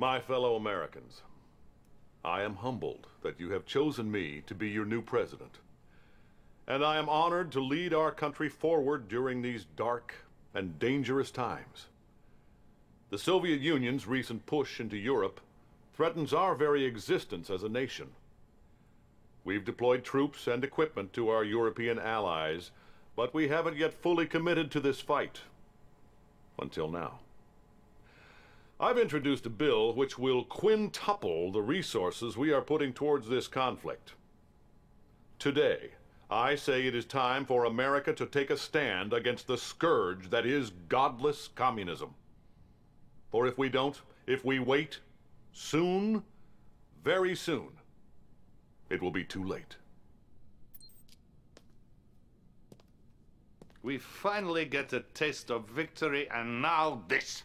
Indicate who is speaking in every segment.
Speaker 1: My fellow Americans, I am humbled that you have chosen me to be your new president. And I am honored to lead our country forward during these dark and dangerous times. The Soviet Union's recent push into Europe threatens our very existence as a nation. We've deployed troops and equipment to our European allies, but we haven't yet fully committed to this fight. Until now. I've introduced a bill which will quintuple the resources we are putting towards this conflict. Today, I say it is time for America to take a stand against the scourge that is godless communism. For if we don't, if we wait, soon, very soon, it will be too late.
Speaker 2: We finally get a taste of victory, and now this.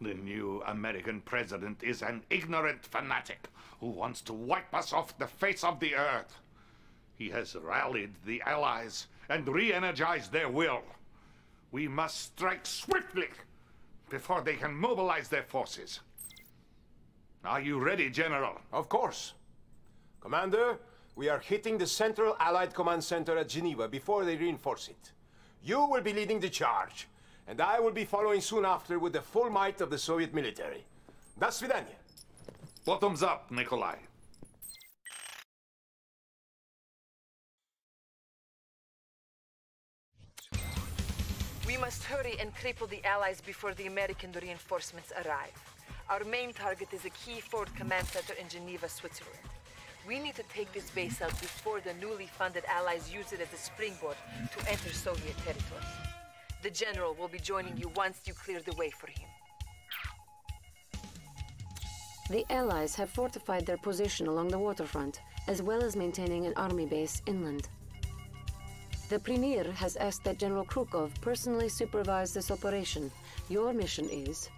Speaker 2: The new American president is an ignorant fanatic who wants to wipe us off the face of the earth. He has rallied the Allies and re-energized their will. We must strike swiftly before they can mobilize their forces. Are you ready, General?
Speaker 3: Of course. Commander, we are hitting the Central Allied Command Center at Geneva before they reinforce it. You will be leading the charge, and I will be following soon after with the full might of the Soviet military. До свидания.
Speaker 2: Bottoms up, Nikolai.
Speaker 4: We must hurry and cripple the Allies before the American reinforcements arrive. Our main target is a key forward command center in Geneva, Switzerland. We need to take this base out before the newly funded Allies use it as a springboard to enter Soviet territory. The General will be joining you once you clear the way for him.
Speaker 5: The Allies have fortified their position along the waterfront, as well as maintaining an army base inland. The Premier has asked that General Krukov personally supervise this operation. Your mission is...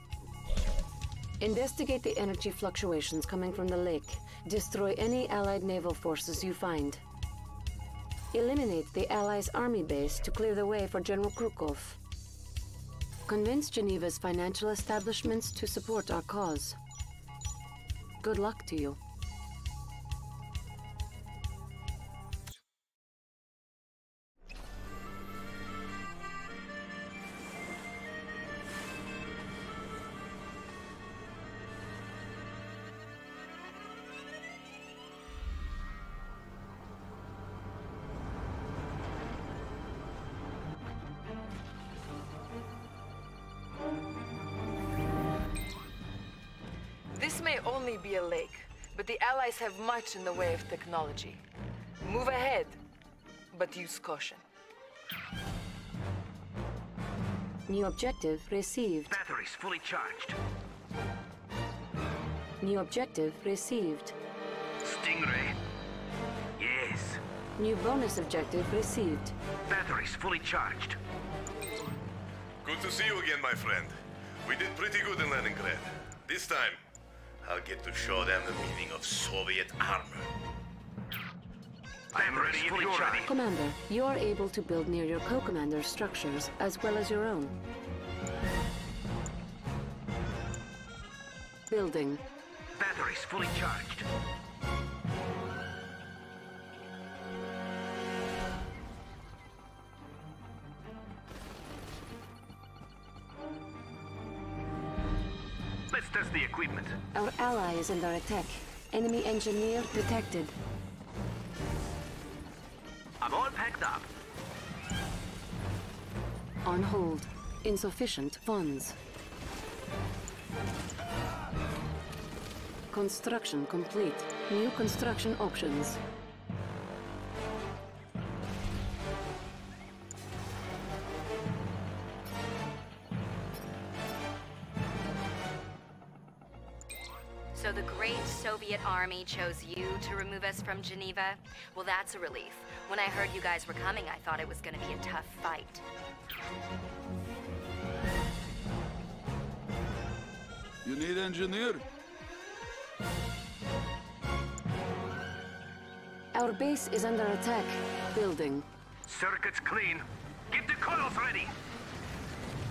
Speaker 5: Investigate the energy fluctuations coming from the lake. Destroy any Allied naval forces you find. Eliminate the Allies' army base to clear the way for General Krukov. Convince Geneva's financial establishments to support our cause. Good luck to you.
Speaker 4: Allies have much in the way of technology. Move ahead, but use caution.
Speaker 5: New objective received.
Speaker 6: Batteries fully charged.
Speaker 5: New objective received.
Speaker 6: Stingray. Yes.
Speaker 5: New bonus objective received.
Speaker 6: Batteries fully charged.
Speaker 7: Good to see you again, my friend. We did pretty good in Leningrad. This time, I'll get to show them the meaning of Soviet armor.
Speaker 6: I am ready if you're ready.
Speaker 5: Commander, you are able to build near your co-commander's structures as well as your own. Building.
Speaker 6: Batteries fully charged. Test the equipment.
Speaker 5: Our ally is under attack. Enemy engineer detected.
Speaker 6: I'm all packed up.
Speaker 5: On hold. Insufficient funds. Construction complete. New construction options.
Speaker 8: Soviet chose you to remove us from Geneva? Well, that's a relief. When I heard you guys were coming, I thought it was gonna be a tough fight.
Speaker 9: You need engineer?
Speaker 5: Our base is under attack. Building.
Speaker 6: Circuits clean. Get the coils ready.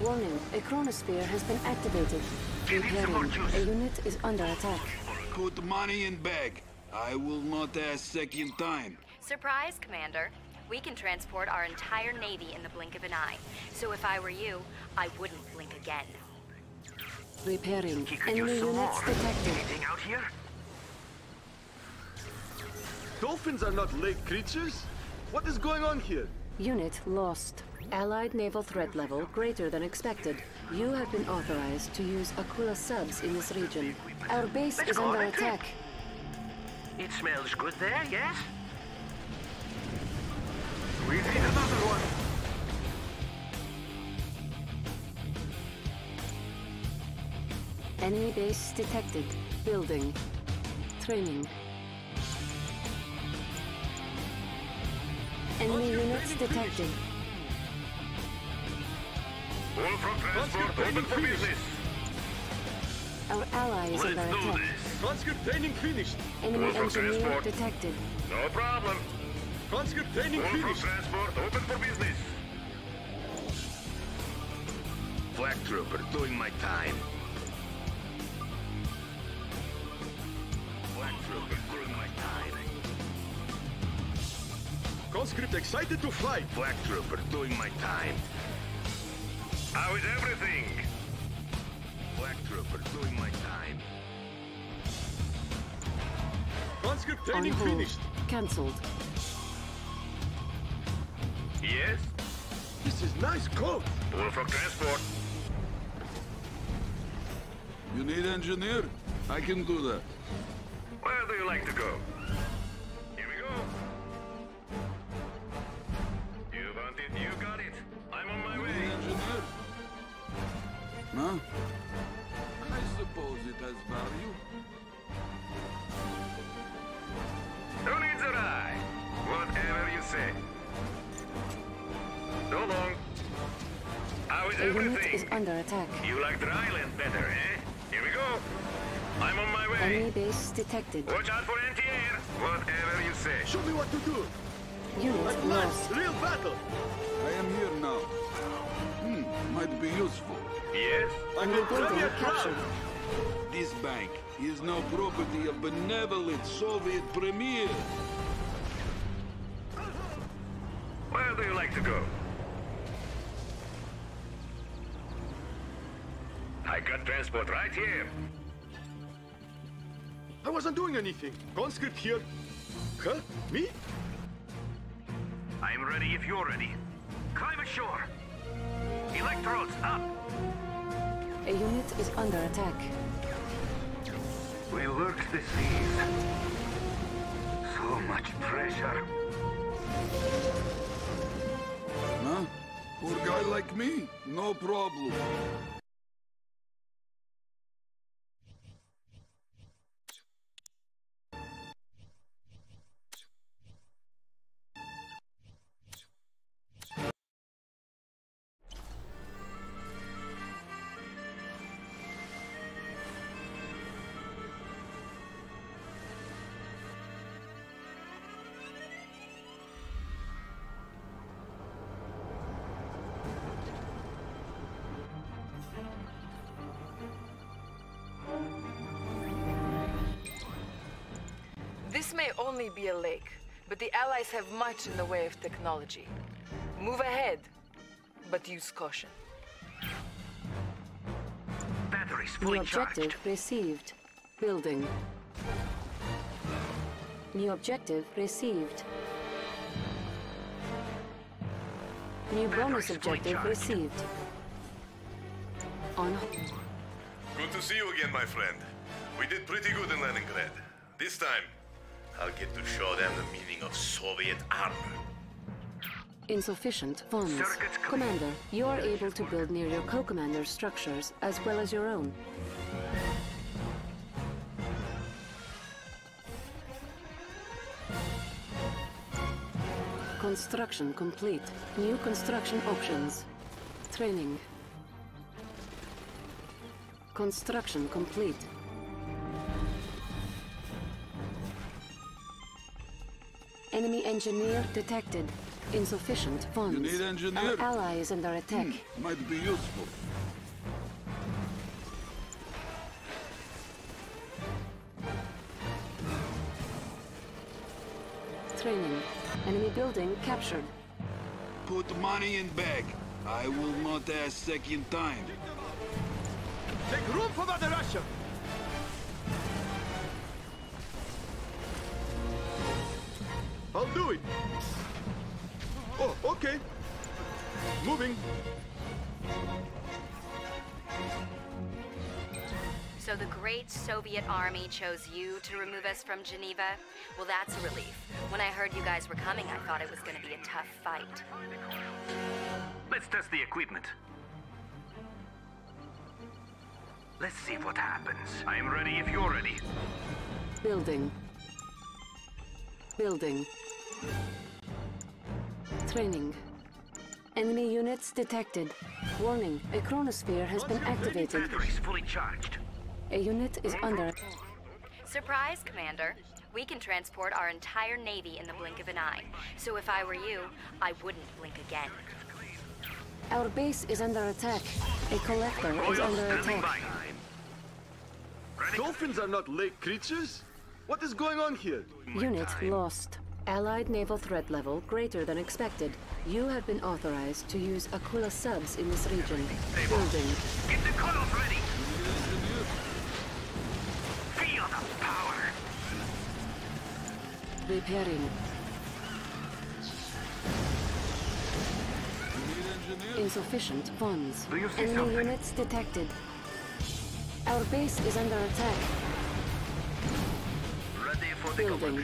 Speaker 5: Warning, a chronosphere has been activated. Repairing. A unit is under attack.
Speaker 9: Put money in bag. I will not ask second time.
Speaker 8: Surprise, Commander. We can transport our entire navy in the blink of an eye. So if I were you, I wouldn't blink again.
Speaker 5: Repairing.
Speaker 10: He could
Speaker 5: Enemy
Speaker 10: use some
Speaker 5: units
Speaker 10: more.
Speaker 5: detected.
Speaker 10: Anything out here?
Speaker 11: Dolphins are not lake creatures. What is going on here?
Speaker 5: Unit lost. Allied naval threat level greater than expected. You have been authorized to use Akula subs in this region. Our base
Speaker 10: Let's
Speaker 5: is under
Speaker 10: it
Speaker 5: attack.
Speaker 10: It smells good there, yes? We need another one.
Speaker 5: Enemy base detected. Building. Training. Enemy units detected. Our ally is under attack.
Speaker 11: Conscript training finished.
Speaker 5: Enemy
Speaker 10: Wolfram
Speaker 5: engineer
Speaker 10: transport.
Speaker 5: detected.
Speaker 10: No problem.
Speaker 11: Conscript training
Speaker 10: Wolfram
Speaker 11: finished.
Speaker 10: Transport open for business.
Speaker 12: Flak trooper doing my time. Flak trooper doing my time.
Speaker 11: Conscript excited to fly.
Speaker 12: Flak trooper doing my time.
Speaker 10: How is everything?
Speaker 12: Flak trooper doing my time.
Speaker 11: Conscript training finished.
Speaker 5: Cancelled.
Speaker 10: Yes?
Speaker 11: This is nice coat.
Speaker 10: Wolfram Transport.
Speaker 9: You need engineer? I can do that.
Speaker 10: Where do you like to go?
Speaker 9: Huh? I suppose it has value.
Speaker 10: Who needs a ride? Whatever you say. So long. How is
Speaker 5: A unit is under attack.
Speaker 10: You like Dryland better, eh? Here we go. I'm on my way.
Speaker 5: Enemy base detected.
Speaker 10: Watch out for anti-air. Whatever you say.
Speaker 11: Show me what to do.
Speaker 5: Unit
Speaker 11: At last, real battle.
Speaker 9: I am here now. Hmm, might be useful.
Speaker 10: Yes?
Speaker 11: I
Speaker 5: Enemy
Speaker 11: can
Speaker 5: building
Speaker 11: Premier
Speaker 5: captured.
Speaker 9: This bank is now property of benevolent Soviet premier.
Speaker 10: Where do you like to go? I got transport right here.
Speaker 11: I wasn't doing anything. Conscript here. Huh? Me?
Speaker 10: I'm ready if you're ready. Climb ashore. Electrodes up.
Speaker 5: A unit is under attack.
Speaker 10: We work the seas. So much pressure.
Speaker 9: Huh? For a guy like me, no problem.
Speaker 4: Be a lake, but the Allies have much in the way of technology. Move ahead, but use caution.
Speaker 10: Batteries
Speaker 5: New objective
Speaker 10: charged.
Speaker 5: received. Building. New objective received. New bonus
Speaker 10: Batteries fully
Speaker 5: objective received. On
Speaker 12: Good to see you again, my friend. We did pretty good in Leningrad. This time, I'll get to show them the meaning of Soviet armor.
Speaker 5: insufficient funds. Commander, you are able to build near your co-commander's structures as well as your own. Construction complete. New construction options. Training. Construction complete. Engineer detected. Insufficient funds.
Speaker 9: You need engineer?
Speaker 5: Our ally is under attack. Hmm.
Speaker 9: Might be useful.
Speaker 5: Training. Enemy building captured.
Speaker 9: Put money in bag. I will not ask second time.
Speaker 11: Take room for
Speaker 8: the Russian! Soviet army chose you to remove us from Geneva? Well, that's a relief. When I heard you guys were coming, I thought it was going to be a tough fight.
Speaker 6: Let's test the equipment. Let's see what happens. I am ready if you're ready.
Speaker 5: Building. Building. Training. Enemy units detected. Warning, a chronosphere has been activated.
Speaker 6: Batteries fully charged.
Speaker 5: A unit is under attack.
Speaker 8: Surprise, Commander. We can transport our entire navy in the blink of an eye. So if I were you, I wouldn't blink again.
Speaker 5: Our base is under attack. A collector is under attack.
Speaker 11: Dolphins are not lake creatures? What is going on here?
Speaker 5: Unit lost. Allied naval threat level greater than expected. You have been authorized to use Akula subs in this region. Building.
Speaker 6: Get the colors ready.
Speaker 5: Repairing. Insufficient funds.
Speaker 6: Do you see
Speaker 5: Enemy
Speaker 6: something?
Speaker 5: units detected. Our base is under attack.
Speaker 6: Ready for the
Speaker 5: Building.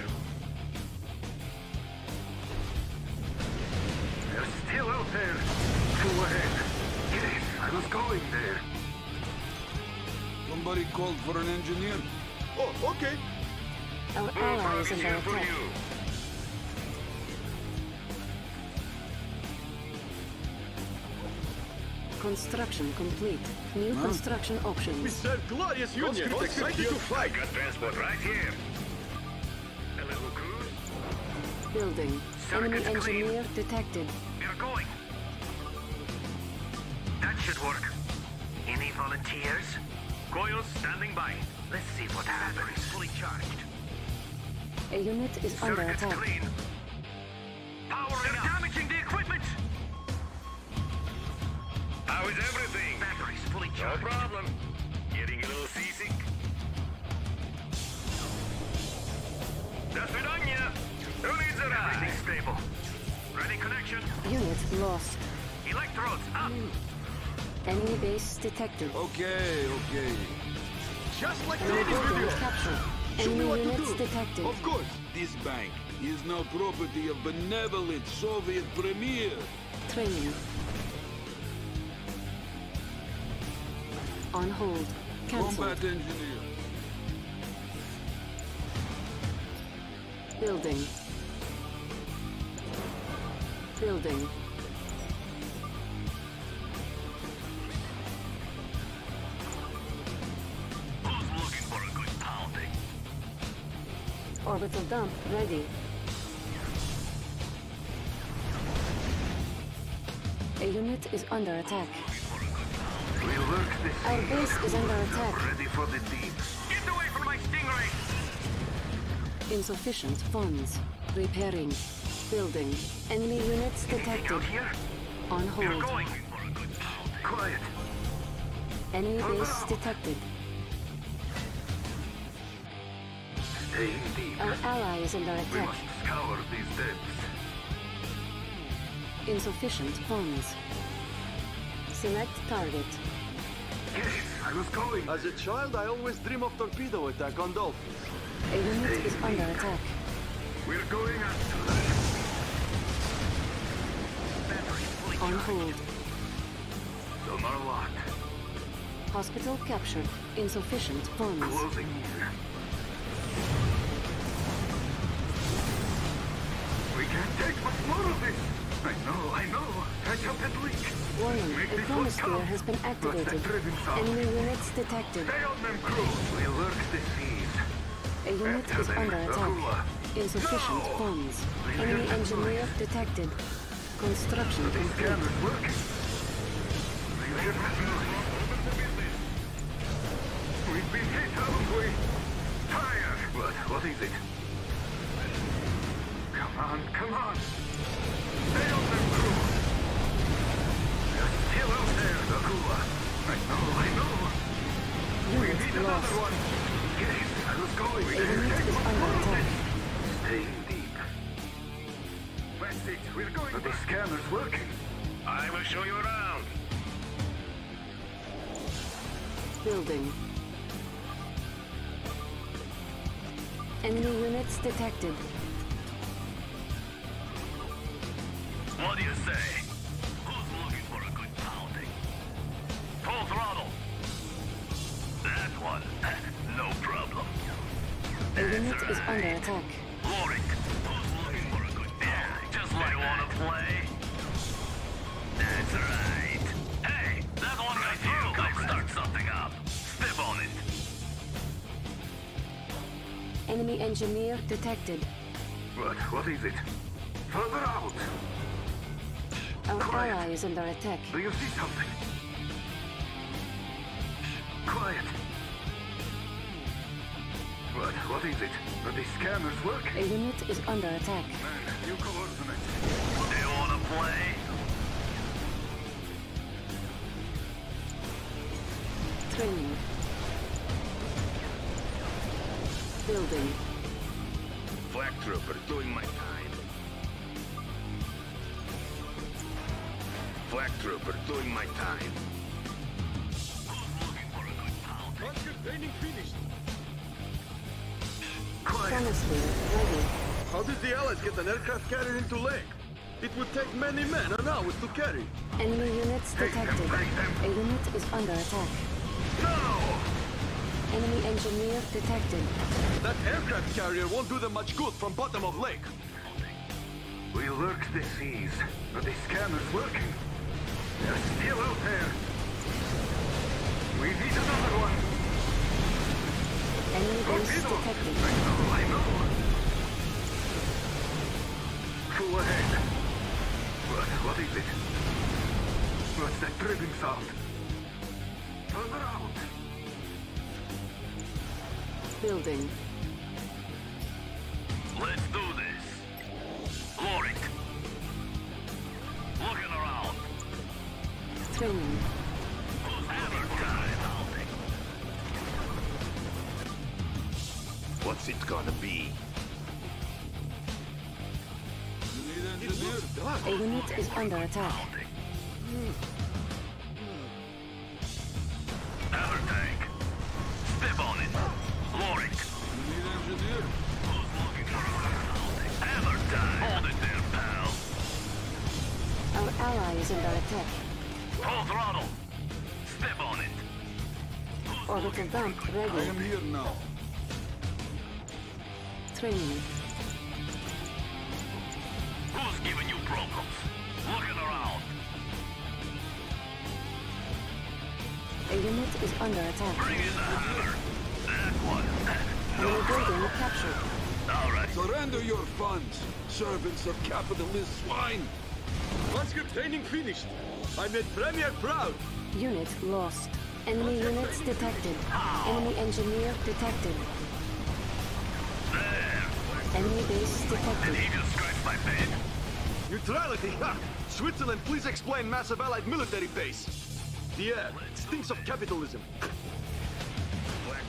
Speaker 6: They're still out there. Go ahead. Yes, I was going there.
Speaker 9: Somebody called for an engineer?
Speaker 11: Oh, okay.
Speaker 5: Our ally is under attack. Construction complete. New construction options.
Speaker 11: Mr. Glorious Union, excited to fight.
Speaker 6: Got transport right here. A little cruise.
Speaker 5: Building. Enemy
Speaker 6: clean.
Speaker 5: engineer detected.
Speaker 6: We're going. That should work. Any volunteers? Coils standing by. Let's see what happens. Batteries fully charged.
Speaker 5: A unit is under
Speaker 6: Circuits
Speaker 5: attack.
Speaker 6: clean. Powering They're damaging the equipment. How is everything? Batteries fully charged. No problem. Getting a little seasick. До свидания. Who needs a ride? Everything's stable. Ready connection.
Speaker 5: Unit lost.
Speaker 6: Electrodes up.
Speaker 5: Enemy base detected.
Speaker 9: Okay, okay.
Speaker 11: Just like
Speaker 5: Enemy
Speaker 11: ladies with
Speaker 5: building
Speaker 11: you.
Speaker 5: captured.
Speaker 11: Show me what to do.
Speaker 5: detected.
Speaker 11: Of course.
Speaker 9: This bank is now property of benevolent Soviet premier.
Speaker 5: Training. On hold. Cancelled.
Speaker 9: Combat engineer.
Speaker 5: Building. Building.
Speaker 6: Oh,
Speaker 5: Orbital dump ready. A unit is under attack.
Speaker 6: We'll work this
Speaker 5: Our base is under attack.
Speaker 6: Ready for the deep. Get away from my stingray!
Speaker 5: Insufficient funds. Repairing. Building. Enemy units detected.
Speaker 6: out here?
Speaker 5: On
Speaker 6: We're
Speaker 5: hold.
Speaker 6: going. For a good pound. Quiet.
Speaker 5: Enemy base detected. Our ally is under
Speaker 6: We must scour these depths.
Speaker 5: Insufficient funds. Select target.
Speaker 6: Yes, I was going.
Speaker 11: As a child, I always dream of torpedo attack on dolphins.
Speaker 5: A unit is under attack.
Speaker 6: We're going after them.
Speaker 5: On hold.
Speaker 6: No matter what.
Speaker 5: Hospital captured. Insufficient funds.
Speaker 6: Closing near. I know, I know. Catch up leak.
Speaker 5: Warning,
Speaker 6: Make
Speaker 5: has been activated. Enemy units detected.
Speaker 6: Stay on them crews. We'll work the seas.
Speaker 5: A unit
Speaker 6: After
Speaker 5: is under attack. Insufficient funds. Enemy engineer detected. Construction complete.
Speaker 6: We've been hit, haven't we? Fire! What? What is it? Come
Speaker 13: on, come on. Stay on them, crew. They're still out there, Nakua. I know, I know. We need
Speaker 5: lost.
Speaker 13: another one. Yes, I was going.
Speaker 5: A unit is under attack.
Speaker 13: Staying deep. That's it, we're going But the scanner's working. I will show you around.
Speaker 5: Building. Enemy units detected. Enemy engineer detected.
Speaker 13: What? What is it? Further out.
Speaker 5: Our
Speaker 13: Quiet.
Speaker 5: ally is under attack.
Speaker 13: Do you see something? Quiet. What? What is it? Are the scanners working?
Speaker 5: A unit is under attack.
Speaker 13: You coordinate. Do you wanna play?
Speaker 5: Training. Building.
Speaker 13: Flak trooper doing my time. Black trooper doing my time. Who's looking for a good pound?
Speaker 11: Training finished.
Speaker 5: Ready.
Speaker 11: How did the Allies get an aircraft carrier into lake? It would take many men and hours to carry.
Speaker 5: Enemy units detected. A unit is under attack.
Speaker 13: No!
Speaker 5: Enemy engineer detected.
Speaker 11: That aircraft carrier won't do them much good from bottom of lake.
Speaker 13: We'll work the seas. Are the scanners working? They're still out there. We need another one.
Speaker 5: Enemy base detected.
Speaker 13: I know, I know. Full ahead. What, what is it? What's that dripping sound? Further out.
Speaker 5: Building.
Speaker 13: Let's do this. Lorik. Looking around.
Speaker 5: Training.
Speaker 13: Who's hammer time? What's it gonna be?
Speaker 5: A unit is under attack. Ally is under attack.
Speaker 13: Full throttle. Step on it.
Speaker 5: Orbital dump
Speaker 9: I
Speaker 5: ready.
Speaker 9: am here now.
Speaker 5: Training.
Speaker 13: Who's giving you problems? Looking around.
Speaker 5: A unit is under attack.
Speaker 13: Bring in the hammer. That one. No
Speaker 5: Enemy building captured.
Speaker 13: All right.
Speaker 9: Surrender your funds, servants of capitalist swine.
Speaker 11: Conscript training finished. I made Premier proud.
Speaker 5: Unit lost. Enemy units detected. Enemy engineer detected.
Speaker 13: There.
Speaker 5: Enemy base
Speaker 13: Did
Speaker 5: detected.
Speaker 13: he just scratch my bed?
Speaker 11: Neutrality! Ha! Switzerland, please explain massive allied military base. The air stinks of capitalism.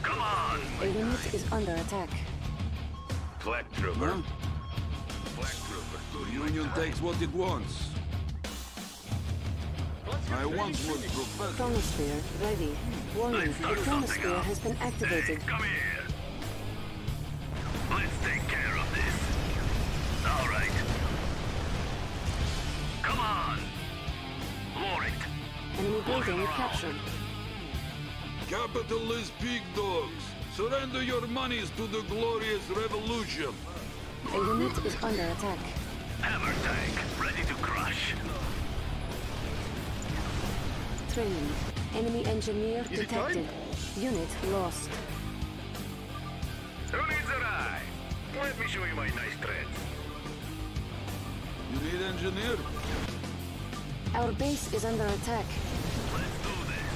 Speaker 13: Come on.
Speaker 5: A unit is under attack.
Speaker 13: Flak trooper.
Speaker 9: Huh?
Speaker 13: Flak trooper.
Speaker 9: The Union takes what it wants. I once was professor.
Speaker 5: Chronosphere ready. Warning, the chronosphere has been
Speaker 13: Hey,
Speaker 5: activated.
Speaker 13: come here. Let's take care of this. All right. Come on. Lorik.
Speaker 5: Enemy building captured.
Speaker 9: Capitalist pig dogs. Surrender your monies to the glorious revolution.
Speaker 5: A unit is under attack.
Speaker 13: Hammer tank. Ready to crush
Speaker 5: trained. Enemy engineer
Speaker 11: Is
Speaker 5: detected. Unit lost.
Speaker 13: Who needs a eye? Let me show you my nice tricks.
Speaker 9: You need engineer?
Speaker 5: Our base is under attack.
Speaker 13: Let's do this.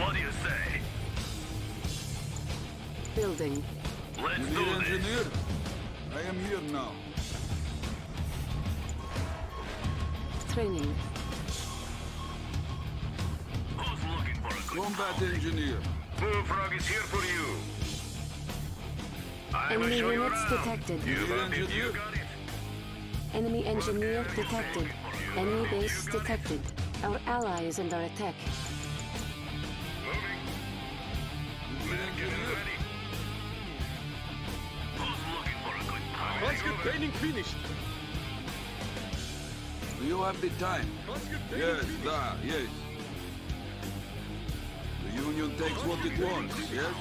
Speaker 13: What do you say?
Speaker 5: Building.
Speaker 13: Let's
Speaker 9: you
Speaker 13: do
Speaker 9: need
Speaker 13: this.
Speaker 9: engineer? I am here now.
Speaker 5: Training.
Speaker 9: Combat engineer.
Speaker 13: Bullfrog is here for you. I will
Speaker 5: Enemy
Speaker 13: show you
Speaker 5: units
Speaker 13: around.
Speaker 5: detected.
Speaker 13: You
Speaker 9: Engineer.
Speaker 13: got it, you got it.
Speaker 5: Enemy engineer detected. Enemy base detected. Our ally is under attack.
Speaker 13: Moving. Man, get it. Who's looking for a good time?
Speaker 11: Musket painting finished.
Speaker 9: Do you have the time? Yes, da, yes union takes what it wants, yes?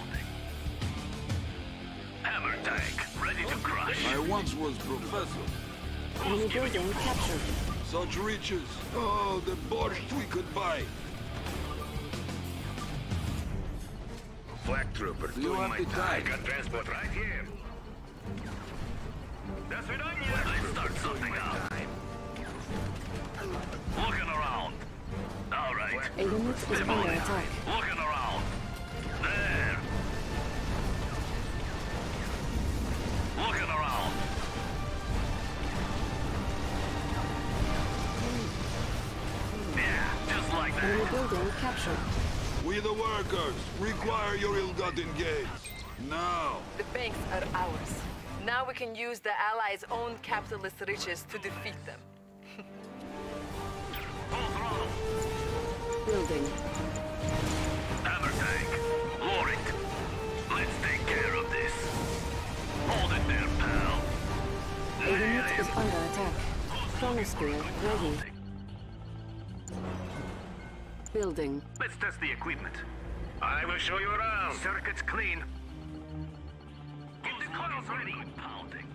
Speaker 13: Hammer tank, ready to crush.
Speaker 9: I once was professor.
Speaker 5: Rebuilding captured.
Speaker 9: Such riches. Oh, the borscht we could buy.
Speaker 13: Black trooper,
Speaker 9: Do you have
Speaker 13: my
Speaker 9: the
Speaker 13: time.
Speaker 9: I
Speaker 13: got transport right here. That's. Let's start something out.
Speaker 5: A unit is under attack.
Speaker 13: Looking around. There. Looking around. Yeah, just like
Speaker 5: Enemy
Speaker 13: that.
Speaker 5: building captured.
Speaker 9: We the workers require your ill-gotten gains. Now.
Speaker 8: The banks are ours. Now we can use the Allies' own capitalist riches to defeat them.
Speaker 5: Building.
Speaker 13: Hammer tank. Let's take care of this. Hold it there, pal.
Speaker 5: Unit is under attack. Chronosphere ready. Building.
Speaker 13: Let's test the equipment. I will show you around. Circuits clean. Get the coils ready. Pounding.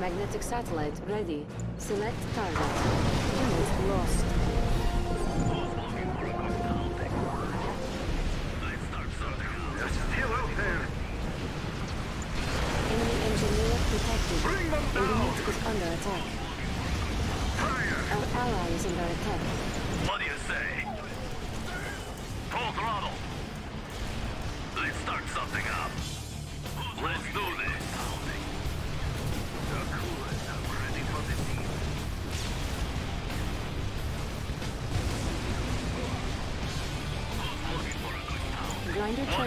Speaker 5: Magnetic satellite ready. Select target.
Speaker 13: Bring them down.
Speaker 5: unit is under attack. Our ally is under attack.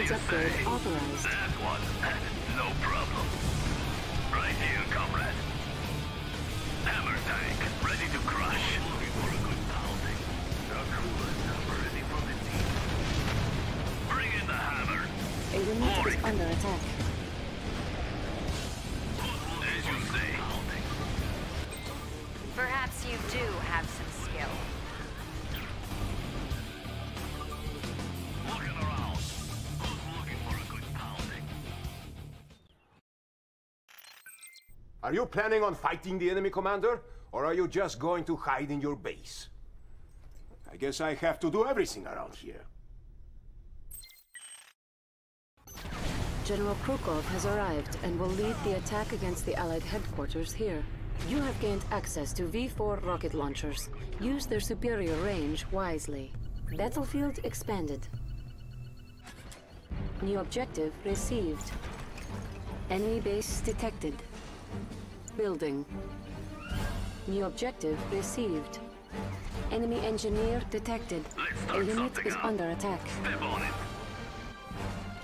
Speaker 5: Upgrade authorized.
Speaker 13: Are you
Speaker 3: planning on fighting the enemy, Commander? Or are you just going to hide in your base? I guess I have to do everything around here.
Speaker 5: General Krukov has arrived and will lead the attack against the Allied headquarters here. You have gained access to V-4 rocket launchers. Use their superior range wisely. Battlefield expanded. New objective received. Enemy base detected. Building. New objective received. Enemy engineer detected.
Speaker 13: Let's
Speaker 5: A unit is
Speaker 13: up.
Speaker 5: under attack.
Speaker 13: Step on it.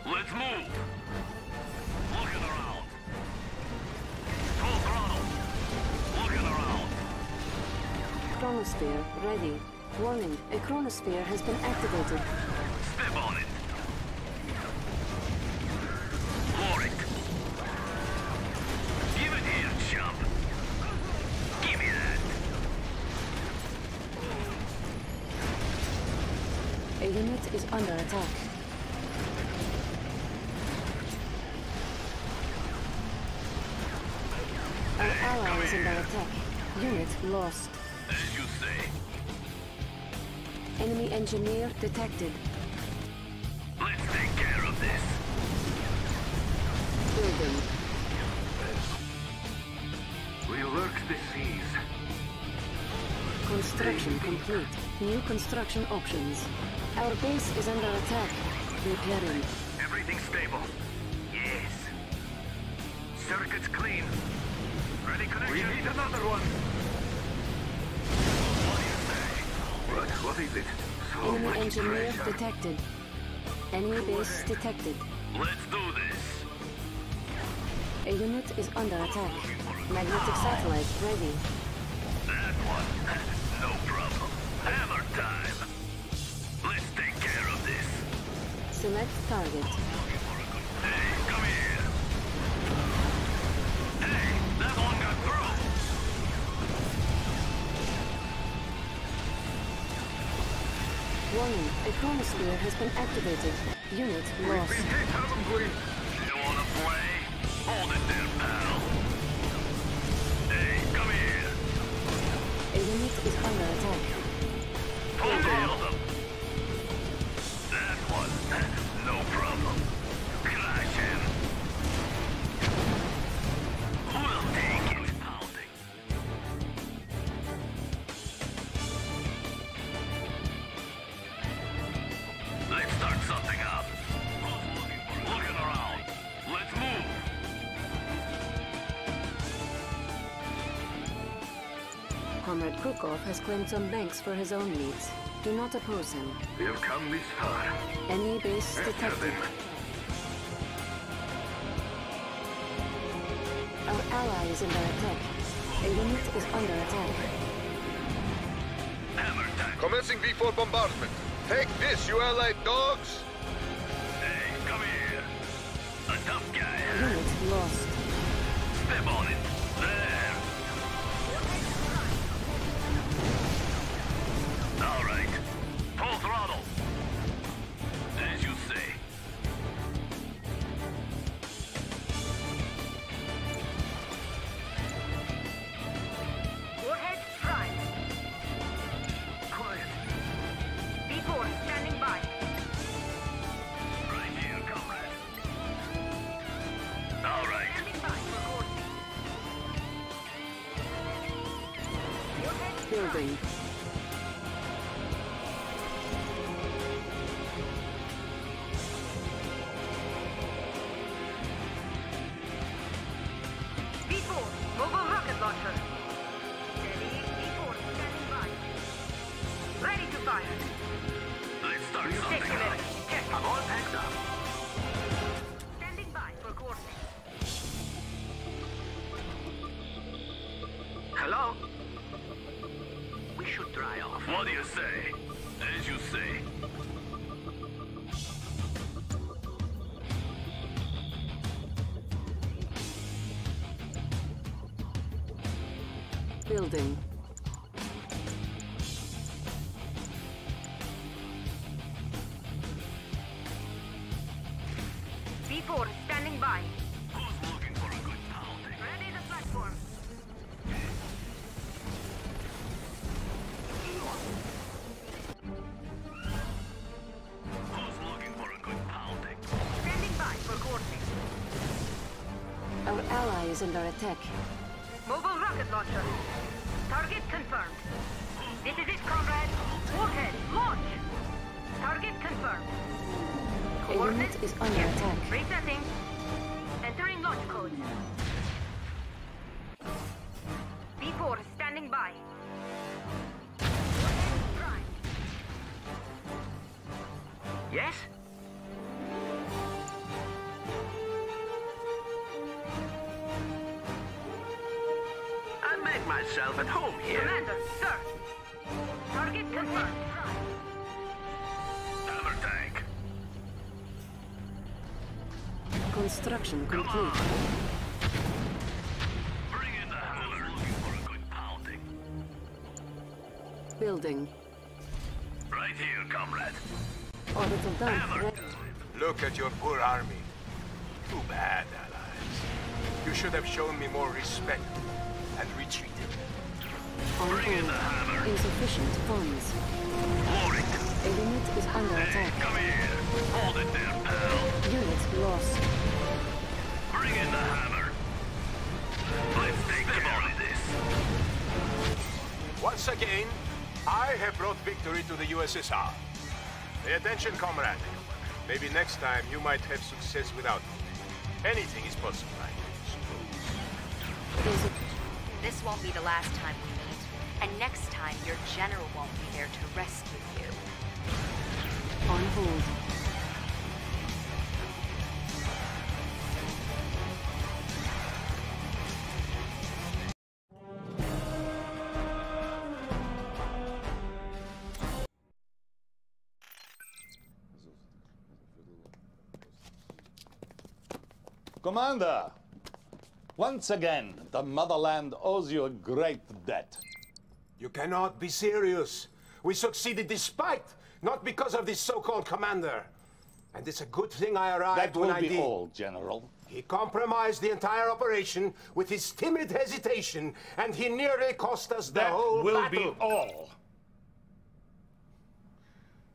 Speaker 13: Let's move. Looking around. Full throttle. Looking around.
Speaker 5: Chronosphere ready. Warning, a chronosphere has been activated. Engineer detected.
Speaker 13: Let's take care of this.
Speaker 5: Building.
Speaker 13: We'll work the seas.
Speaker 5: Construction complete. New construction options. Our base is under attack. Repairing.
Speaker 13: Everything stable. Yes. Circuits clean. Ready connection. We need another one. What? What is it?
Speaker 5: Enemy engineer detected. Enemy base detected.
Speaker 13: Let's do this.
Speaker 5: A unit is under attack. Magnetic satellite ready.
Speaker 13: That one. No problem. Hammer time. Let's take care of this.
Speaker 5: Select target. Chronosphere has been activated. Unit lost. Comrade Krukov has claimed some banks for his own needs. Do not oppose him.
Speaker 13: We have come this far.
Speaker 5: Any base detected.
Speaker 13: them.
Speaker 5: Our ally is under attack. A unit is under attack.
Speaker 13: Hammer time.
Speaker 14: Commencing V4 bombardment. Take this, you allied dogs!
Speaker 5: Is under attack.
Speaker 15: Mobile rocket launcher. Target confirmed. This is it, comrade. Warhead, launch. Target confirmed.
Speaker 5: A unit is under attack.
Speaker 15: Resetting. Entering launch code.
Speaker 13: Myself at home here.
Speaker 15: Commander, sir. Target confirmed.
Speaker 13: Hammer tank.
Speaker 5: Construction complete.
Speaker 13: Bring in the hammer. Looking for a good pounding.
Speaker 5: Building.
Speaker 13: Right here, comrade.
Speaker 5: Orbital dump
Speaker 13: Hammer
Speaker 5: ready.
Speaker 13: time.
Speaker 3: Look at your poor army. Too bad, allies. You should have shown me more respect and retreated.
Speaker 5: On
Speaker 13: Bring in the hammer.
Speaker 5: Insufficient funds.
Speaker 13: Warrington.
Speaker 5: A unit is under
Speaker 13: Hey,
Speaker 5: attack.
Speaker 13: come here. Hold it there, pal.
Speaker 5: Unit lost.
Speaker 13: Bring in the hammer. Let's take care of this.
Speaker 3: Once again, I have brought victory to the USSR. Pay attention, comrade. Maybe next time you might have success without me. Anything is possible, I suppose.
Speaker 8: This won't be the last time we meet. And next time, your general won't be there to rescue you.
Speaker 5: On hold.
Speaker 16: Commander! Once again, the motherland owes you a great debt.
Speaker 3: You cannot be serious. We succeeded despite, not because of this so-called commander. And it's a good thing I arrived
Speaker 16: That
Speaker 3: when
Speaker 16: will be all, General.
Speaker 3: He compromised the entire operation with his timid hesitation, and he nearly cost us the
Speaker 2: That
Speaker 3: whole
Speaker 2: will
Speaker 3: battle.
Speaker 2: be all.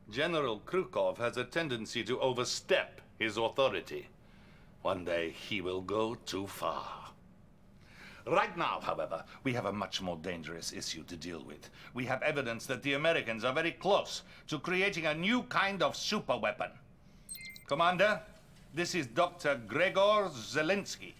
Speaker 2: General Krukov has a tendency to overstep his authority. One day he will go too far. Right now, however, we have a much more dangerous issue to deal with. We have evidence that the Americans are very close to creating a new kind of superweapon. Commander, this is Dr. Gregor Zelinsky,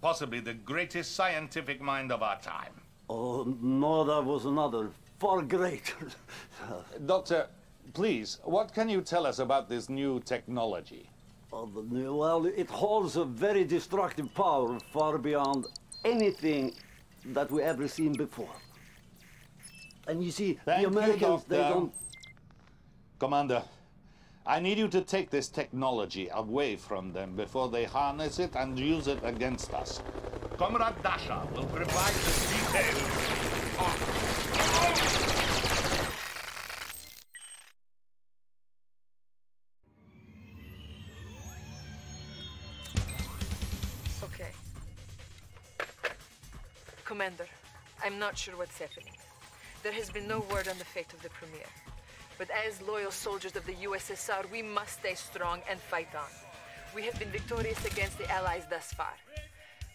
Speaker 2: possibly the greatest scientific mind of our time.
Speaker 17: Oh, no, there was another, far greater.
Speaker 16: Doctor, please, what can you tell us about this new technology?
Speaker 17: Oh, the new- well, it holds a very destructive power far beyond anything that we ever seen before. And you see,
Speaker 16: Thank
Speaker 17: the
Speaker 16: you,
Speaker 17: Americans, they don't.
Speaker 16: Commander, I need you to take this technology away from them before they harness it and use it against us.
Speaker 2: Comrade Dasha will provide the details.
Speaker 4: Commander, I'm not sure what's happening. There has been no word on the fate of the Premier. But as loyal soldiers of the USSR, we must stay strong and fight on. We have been victorious against the Allies thus far.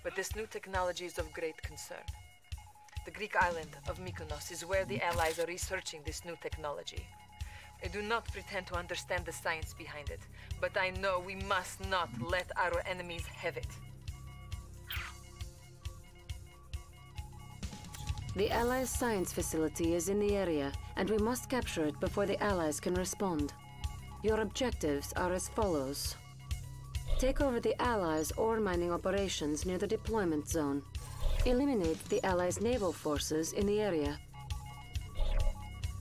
Speaker 4: But this new technology is of great concern. The Greek island of Mykonos is where the Allies are researching this new technology. I do not pretend to understand the science behind it, but I know we must not let our enemies have it.
Speaker 5: The Allies' science facility is in the area, and we must capture it before the Allies can respond. Your objectives are as follows. Take over the Allies' ore mining operations near the deployment zone. Eliminate the Allies' naval forces in the area.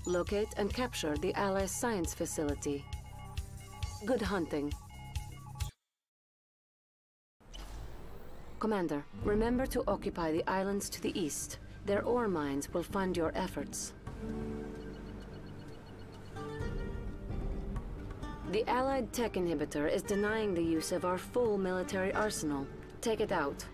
Speaker 5: Locate and capture the Allies' science facility. Good hunting. Commander, remember to occupy the islands to the east. Their ore mines will fund your efforts. The Allied tech inhibitor is denying the use of our full military arsenal. Take it out.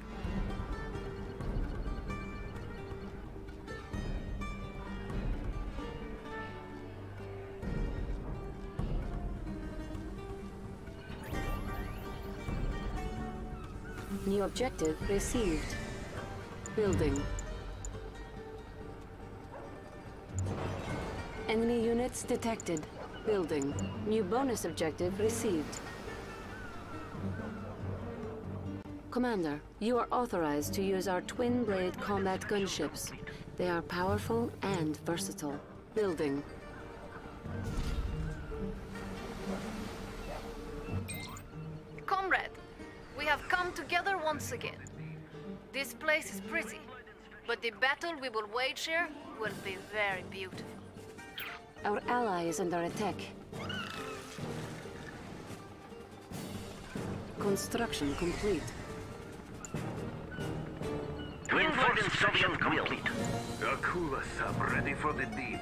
Speaker 5: New objective received. Building. Enemy units detected. Building. New bonus objective received. Commander, you are authorized to use our twin-blade combat gunships. They are powerful and versatile. Building.
Speaker 14: Comrade, we have come together once again. This place is pretty, but the battle we will wage here will be very beautiful.
Speaker 5: Our ally is under attack. Construction complete.
Speaker 6: Twin construction complete. Akula sub ready for the deep.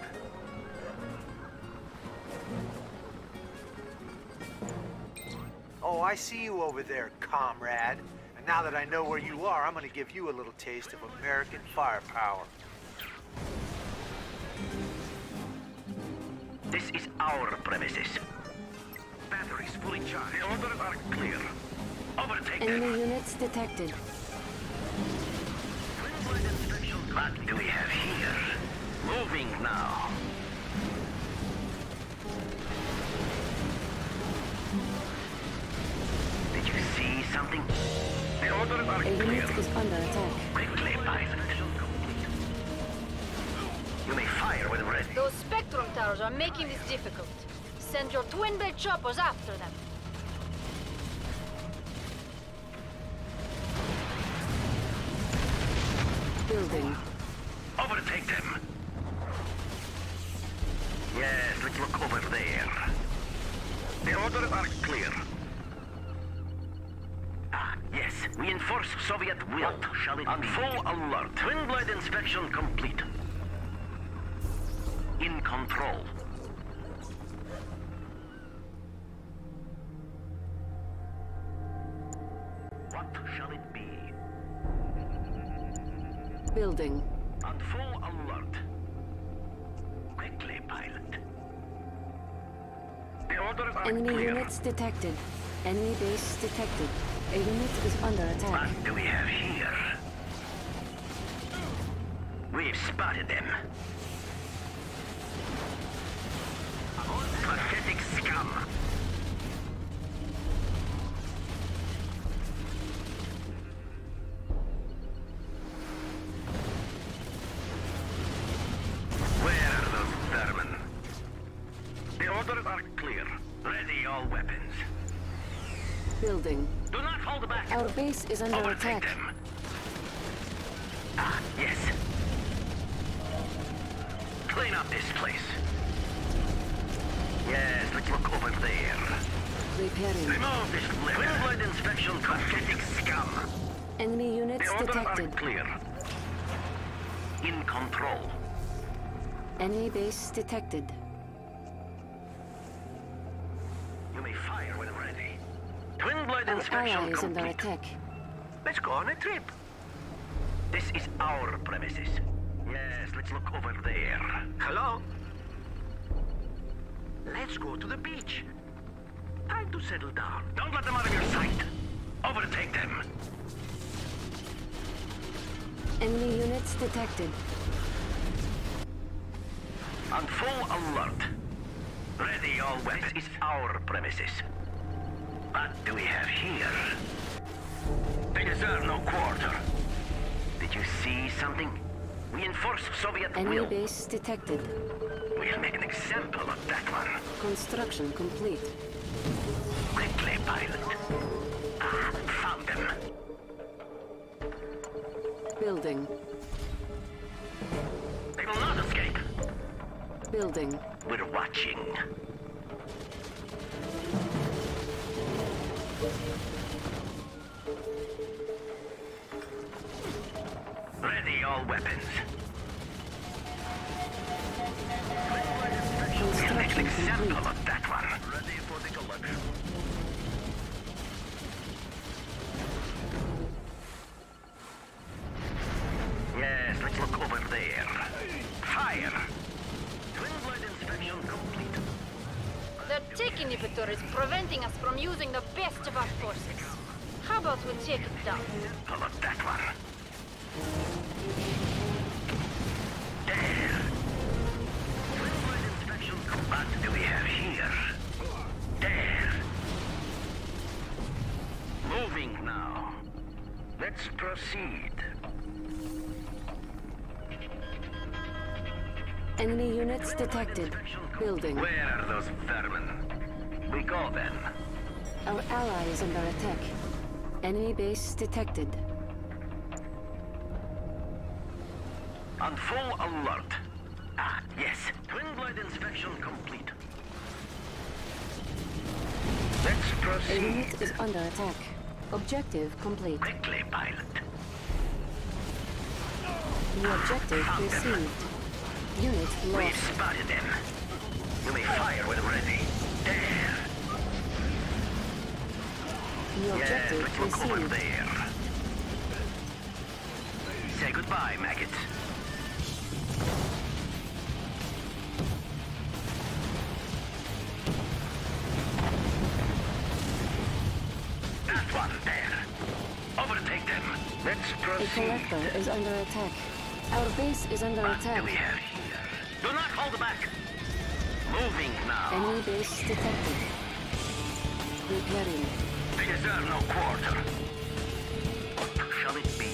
Speaker 18: Oh, I see you over there, comrade. And now that I know where you are, I'm gonna give you a little taste of American firepower.
Speaker 6: This is our premises. Batteries fully charged. The orders are clear. Overtake them.
Speaker 5: Enemy units detected.
Speaker 6: What do we have here? Moving now. Did you see something? The orders are
Speaker 5: A
Speaker 6: clear.
Speaker 5: unit is under attack.
Speaker 6: Quickly, Bison. When ready.
Speaker 14: Those Spectrum towers are making this difficult. Send your twin blade choppers after them.
Speaker 5: Building. Building.
Speaker 6: On full alert. Quickly, pilot. The orders are
Speaker 5: Enemy
Speaker 6: clear.
Speaker 5: units detected. Enemy base detected. A unit is under attack.
Speaker 6: What do we have here? We've spotted them. Pathetic scum.
Speaker 5: Is under
Speaker 6: Overtake
Speaker 5: attack.
Speaker 6: them. Ah, yes. Clean up this place. Yes, let's look over there.
Speaker 5: Repairing.
Speaker 6: Remove this twin blade inspection pathetic scum.
Speaker 5: Enemy units
Speaker 6: The orders are
Speaker 5: detected.
Speaker 6: clear. In control.
Speaker 5: Enemy base detected.
Speaker 6: You may fire when ready. Twin blade
Speaker 5: Our
Speaker 6: inspection
Speaker 5: ally is under attack.
Speaker 6: Let's go on a trip. This is our premises. Yes, let's look over there. Hello? Let's go to the beach. Time to settle down. Don't let them out of your sight. Overtake them.
Speaker 5: Enemy units detected.
Speaker 6: On full alert. Ready all weapons. This is our premises. What do we have here? They deserve no quarter. Did you see something? We enforce Soviet
Speaker 5: Enemy
Speaker 6: will.
Speaker 5: base detected.
Speaker 6: We'll make an example of that one.
Speaker 5: Construction complete.
Speaker 6: Quickly, pilot. Ah, found them.
Speaker 5: Building.
Speaker 6: They will not escape.
Speaker 5: Building.
Speaker 6: We're watching. Ready all weapons. We'll an example of that one. Ready for the collection. Yes, let's look over there. Fire! Twin blade inspection complete.
Speaker 14: The tech inhibitor is preventing us from using the best of our forces. How about we take it down?
Speaker 6: How about that one?
Speaker 5: Detected. Building.
Speaker 6: Where are those vermin? We go then.
Speaker 5: Our ally is under attack. Enemy base detected.
Speaker 6: On full alert. Ah, yes. Twin blade inspection complete. Let's proceed.
Speaker 5: A unit is under attack. Objective complete.
Speaker 6: Quickly, pilot.
Speaker 5: New objective received. Unit
Speaker 6: We've spotted them. You may fire when ready. There. Yes,
Speaker 5: objective
Speaker 6: let's look over
Speaker 5: received.
Speaker 6: there. Say goodbye, maggot. That one there. Overtake them. Let's proceed.
Speaker 5: collector is under attack. Our base is under
Speaker 6: What
Speaker 5: attack.
Speaker 6: Hold back. Moving now.
Speaker 5: Enemy base detected. Repairing.
Speaker 6: They deserve no quarter. What shall it be?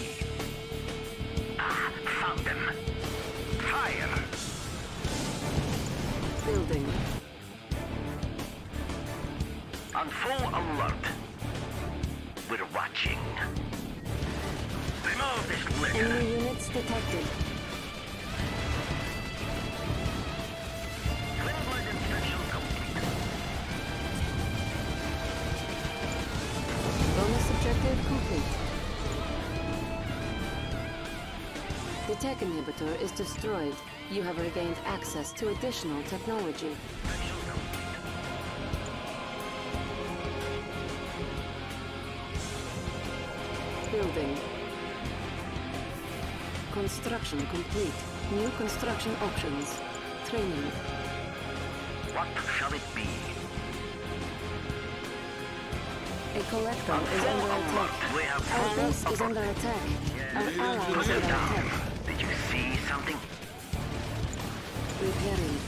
Speaker 6: Ah, found them. Fire.
Speaker 5: Building.
Speaker 6: On full alert. We're watching. Remove this litter.
Speaker 5: Enemy units detected. Tech inhibitor is destroyed. You have regained access to additional technology. Building. Construction complete. New construction options. Training.
Speaker 6: What shall it be?
Speaker 5: A collector is under attack. Our base is under attack. Our ally is under attack. Repairing.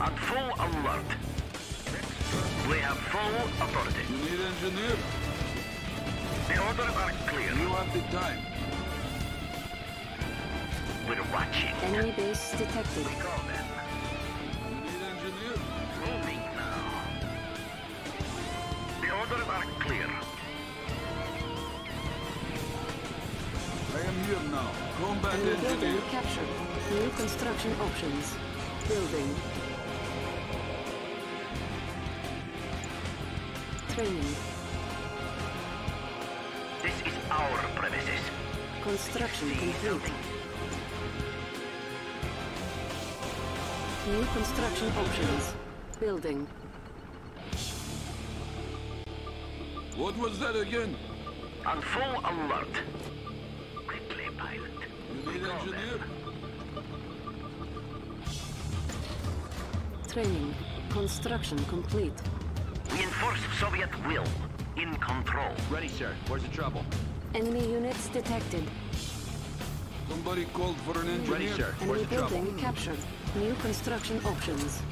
Speaker 6: On full alert. We have full authority.
Speaker 9: You need engineer?
Speaker 6: The orders are clear.
Speaker 9: You have the time.
Speaker 6: We're watching.
Speaker 5: Enemy base detected. Construction options. Building. Training.
Speaker 6: This is our premises.
Speaker 5: Construction
Speaker 6: See
Speaker 5: complete. New construction options. Building.
Speaker 9: What was that again?
Speaker 6: On full alert.
Speaker 5: Training. Construction complete.
Speaker 6: We enforce Soviet will. In control.
Speaker 11: Ready, sir. Where's the trouble?
Speaker 5: Enemy units detected.
Speaker 9: Somebody called for an engineer?
Speaker 11: Ready, sir.
Speaker 5: Enemy
Speaker 11: Where's the trouble?
Speaker 5: building captured. New construction options.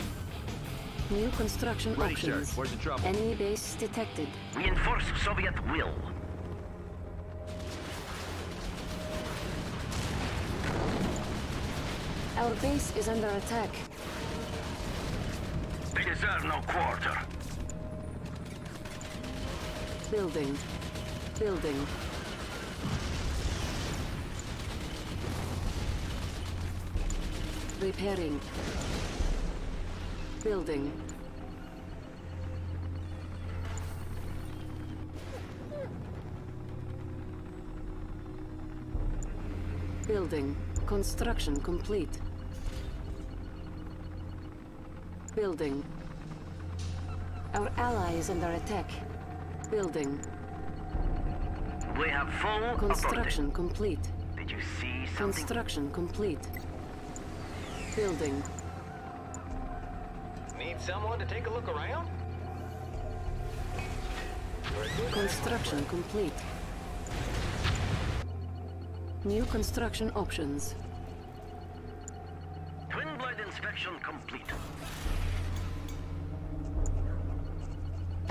Speaker 5: New construction
Speaker 11: Ready, sir.
Speaker 5: options.
Speaker 11: Where's the trouble?
Speaker 5: Enemy base detected.
Speaker 6: We enforce Soviet will.
Speaker 5: Our base is under attack.
Speaker 6: They deserve no quarter.
Speaker 5: Building. Building. Repairing. Building. Building. Construction complete. Building. Our ally is under attack. Building.
Speaker 6: We have full
Speaker 5: Construction complete.
Speaker 6: Did you see something?
Speaker 5: Construction complete. Building.
Speaker 19: Need someone to take a look around?
Speaker 5: Construction complete. New construction options.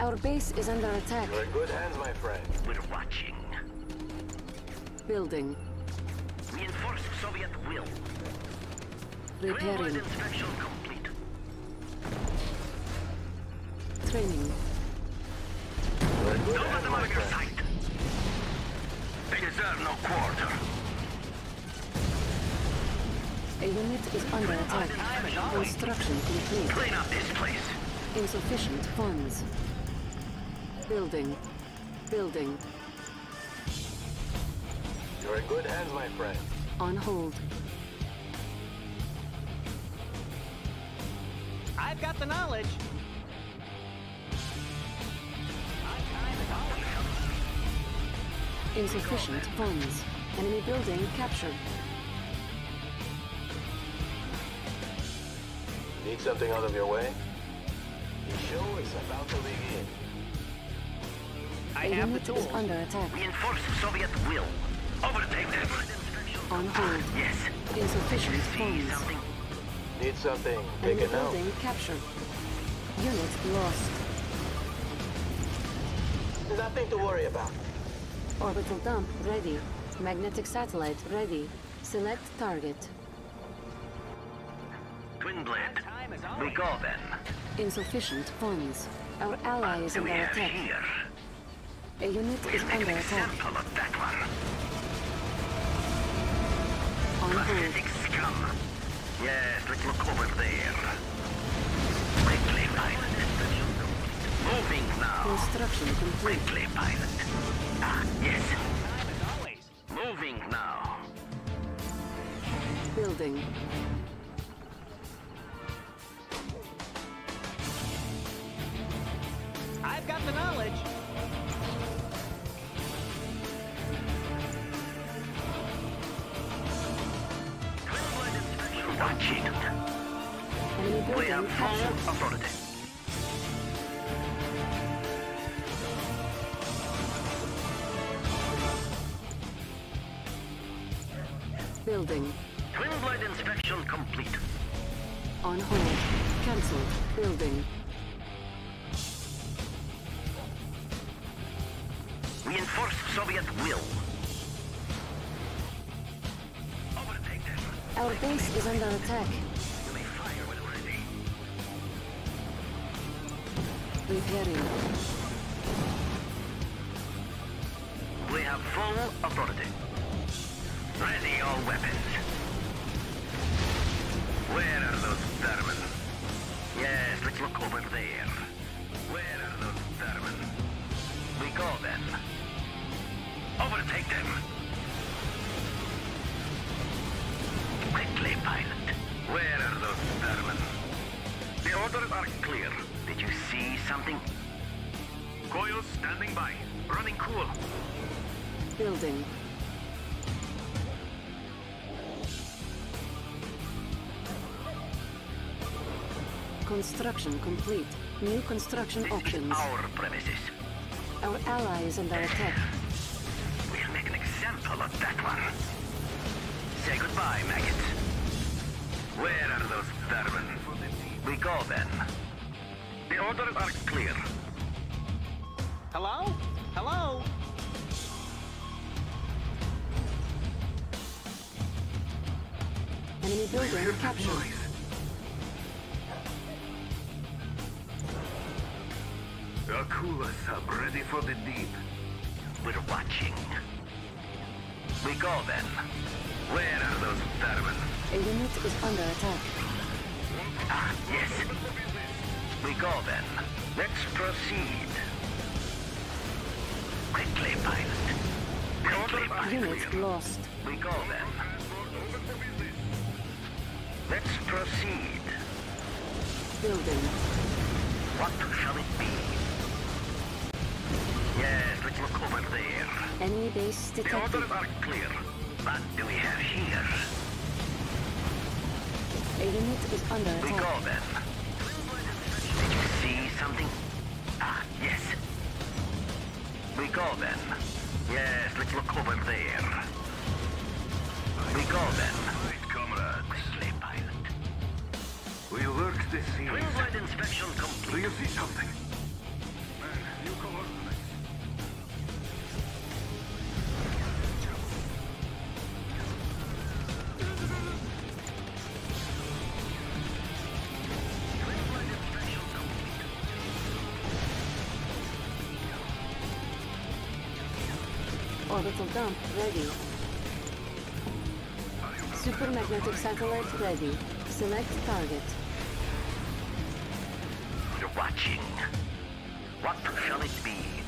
Speaker 5: Our base is under attack.
Speaker 19: You're in good hands, my friend.
Speaker 6: We're watching.
Speaker 5: Building.
Speaker 6: We enforce Soviet will. Twin blade
Speaker 5: Repairing.
Speaker 6: inspection complete.
Speaker 5: Training.
Speaker 19: You're in good
Speaker 6: Don't let
Speaker 19: hands,
Speaker 6: them
Speaker 19: my
Speaker 6: out of your sight. They deserve no quarter.
Speaker 5: A unit is under attack. Construction complete.
Speaker 6: Clean up this place.
Speaker 5: Insufficient funds. Building. Building.
Speaker 19: You're in good hands, my friend.
Speaker 5: On hold.
Speaker 19: I've got the knowledge.
Speaker 5: Insufficient funds. Enemy building captured.
Speaker 19: Need something out of your way? The show is about to begin.
Speaker 5: A unit is under attack.
Speaker 6: We enforce Soviet will. Overtake them.
Speaker 5: On hold.
Speaker 6: Yes.
Speaker 5: Insufficient
Speaker 6: See
Speaker 5: funds.
Speaker 6: something?
Speaker 19: Need something big
Speaker 5: Enemy
Speaker 19: enough?
Speaker 5: building captured. Unit lost.
Speaker 19: Nothing to worry about.
Speaker 5: Orbital dump ready. Magnetic satellite ready. Select target.
Speaker 6: Twin blade. We go then.
Speaker 5: Insufficient funds. Our ally is
Speaker 6: Do we
Speaker 5: under attack.
Speaker 6: here?
Speaker 5: A unit is
Speaker 6: We'll make
Speaker 5: under attack.
Speaker 6: of that one.
Speaker 5: On hold.
Speaker 6: Pathetic scum. Yes, let's look over there. Quickly, pilot. Moving now.
Speaker 5: Construction complete.
Speaker 6: Quickly, pilot. Ah, yes. Moving now.
Speaker 5: Building. Our base is under attack. Repairing.
Speaker 6: We have full authority. Ready all weapons. Where are those vermin? Yes, let's look over there. Where are those vermin? We go then. Overtake them. Quickly, pilot. Where are those vermin? The orders are clear. Did you see something? Coils standing by. Running cool.
Speaker 5: Building. Construction complete. New construction options.
Speaker 6: Our premises.
Speaker 5: Our ally is under attack. Lost.
Speaker 6: We go then. Let's proceed.
Speaker 5: Building.
Speaker 6: What shall it be? Yes, let's look over there.
Speaker 5: Enemy base
Speaker 6: The
Speaker 5: detected.
Speaker 6: orders are clear. What do we have here?
Speaker 5: A unit is under
Speaker 6: We go
Speaker 5: attack.
Speaker 6: then. Did you see something? Ah, yes. We go then. Yes, let's look over there. We go then. Right, comrades. Quickly, pilot. We work the scene. Blade inspection complete. Do you see something?
Speaker 5: Ready. Supermagnetic satellite ready. Select target.
Speaker 6: You're watching. What shall it be?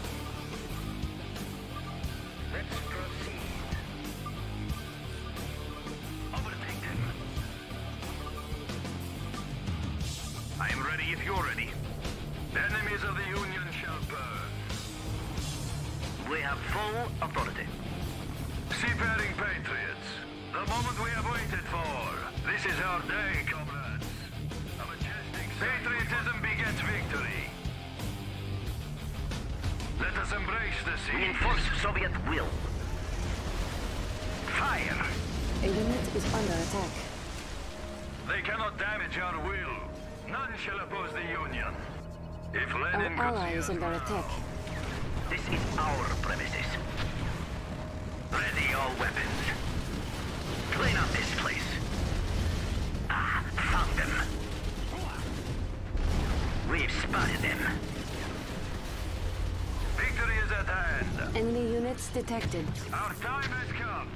Speaker 5: Detected.
Speaker 13: Our time has come.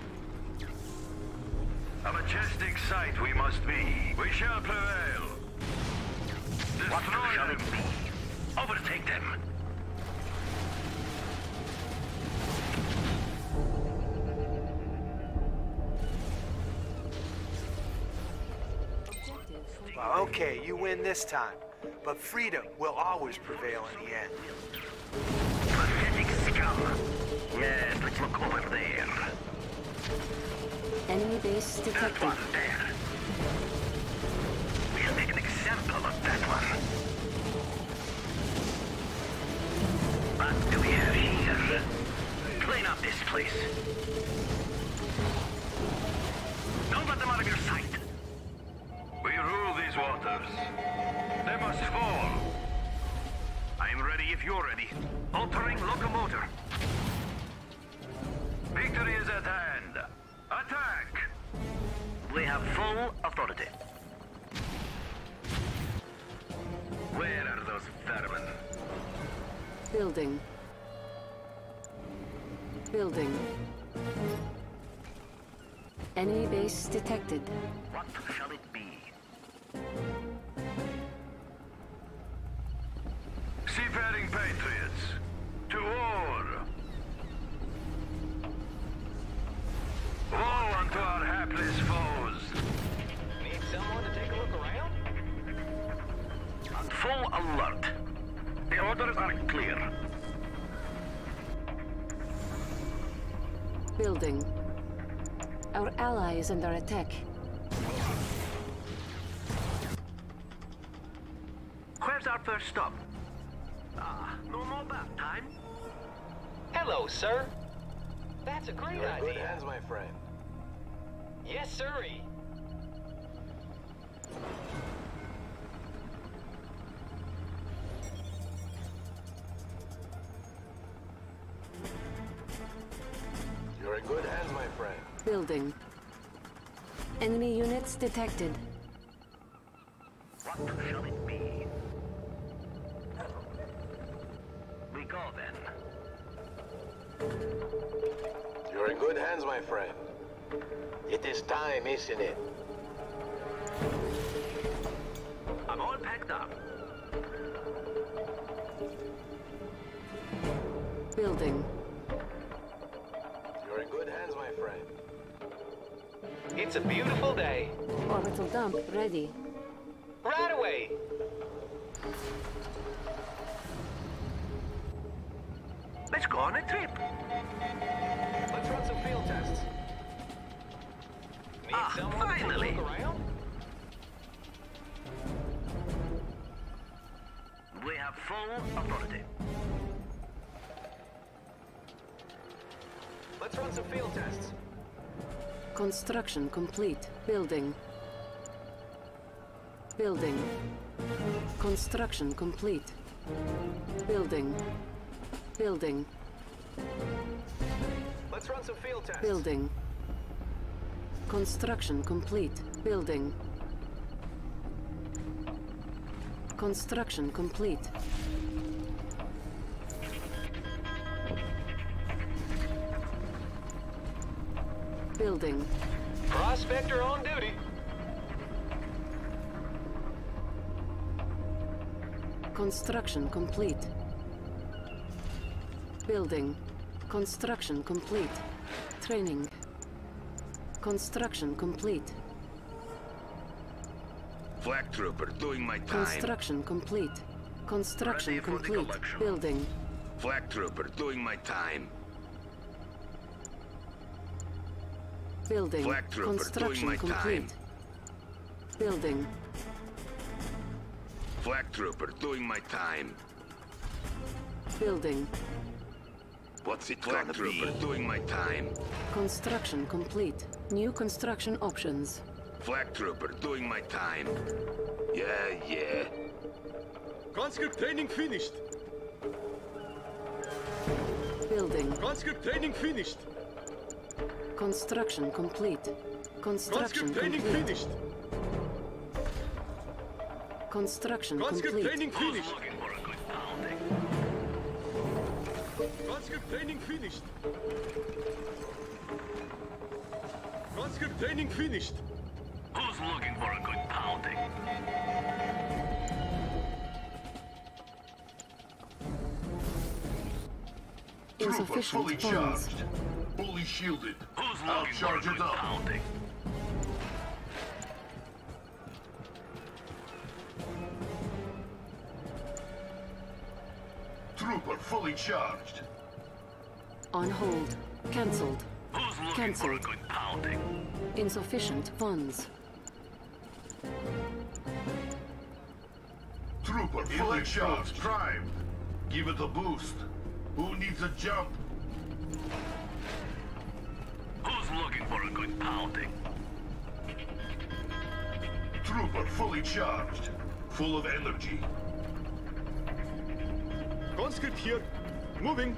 Speaker 13: A majestic sight we must be. We shall prevail. Destroy them.
Speaker 6: Overtake them.
Speaker 18: Well, okay, you win this time. But freedom will always prevail in the end.
Speaker 6: Pathetic scum. Yes, let's look over there.
Speaker 5: Enemy base detected.
Speaker 6: That one there. We'll make an example of that one. What do we have here? Clean up this place. Don't let them out of your sight.
Speaker 13: We rule these waters. They must fall.
Speaker 6: I'm ready if you're ready. Altering locomotor.
Speaker 13: Victory is at hand. Attack!
Speaker 6: We have full authority. Where are those vermin?
Speaker 5: Building. Building. Enemy base detected.
Speaker 6: What shall it be?
Speaker 13: Seafaring patriots, to war! Woe unto our hapless foes!
Speaker 20: Need someone to take a look around?
Speaker 6: On full alert. The orders are clear.
Speaker 5: Building. Our ally is under attack.
Speaker 6: Where's our first stop? Ah, no more bath time.
Speaker 20: Hello, sir. That's a great
Speaker 19: You're in
Speaker 20: idea.
Speaker 19: good hands, my friend.
Speaker 20: Yes, sirree.
Speaker 19: You're in good hands, my friend.
Speaker 5: Building. Enemy units detected.
Speaker 6: What shall it
Speaker 19: time, isn't it?
Speaker 6: I'm all packed up.
Speaker 5: Building.
Speaker 19: You're in good hands, my friend.
Speaker 20: It's a beautiful day.
Speaker 5: Orbital dump ready. Construction complete. Building. Building. Construction complete. Building. Building.
Speaker 20: Let's run some field tests.
Speaker 5: Building. Construction complete. Building. Construction complete. Building.
Speaker 20: Prospector on duty.
Speaker 5: Construction complete. Building. Construction complete. Training. Construction complete.
Speaker 12: Flak trooper, doing my time.
Speaker 5: Construction complete. Construction
Speaker 12: Ready for the
Speaker 5: complete. Building.
Speaker 12: Flak trooper, doing my time.
Speaker 5: Building.
Speaker 12: Flak trooper, doing
Speaker 5: Construction
Speaker 12: my
Speaker 5: complete. Building.
Speaker 12: Flak trooper, doing my time.
Speaker 5: Building.
Speaker 12: What's it Flak trooper, doing my time.
Speaker 5: Construction complete. New construction options.
Speaker 12: Flak trooper, doing my time. Yeah, yeah.
Speaker 11: Conscript training finished.
Speaker 5: Building.
Speaker 11: Conscript training finished.
Speaker 5: Construction complete. Construction
Speaker 11: Conscript training
Speaker 5: complete.
Speaker 11: finished.
Speaker 5: Construction
Speaker 11: Conscript
Speaker 5: complete.
Speaker 11: training finished.
Speaker 13: Looking for a good pounding.
Speaker 11: Conscript Conscript training finished. Conscript training finished.
Speaker 6: Who's looking for a good pounding?
Speaker 5: Insufficient funds.
Speaker 6: Fully shielded. Who's looking for a good pounding?
Speaker 21: Trooper fully charged.
Speaker 5: On hold. Cancelled.
Speaker 6: Who's looking
Speaker 5: Cancelled.
Speaker 6: for a good pounding?
Speaker 5: Insufficient funds.
Speaker 21: Trooper fully charged. Primed. Give it a boost. Who needs a jump?
Speaker 6: Who's looking for a good pounding?
Speaker 21: Trooper fully charged. Full of energy.
Speaker 11: Conscript here. Moving.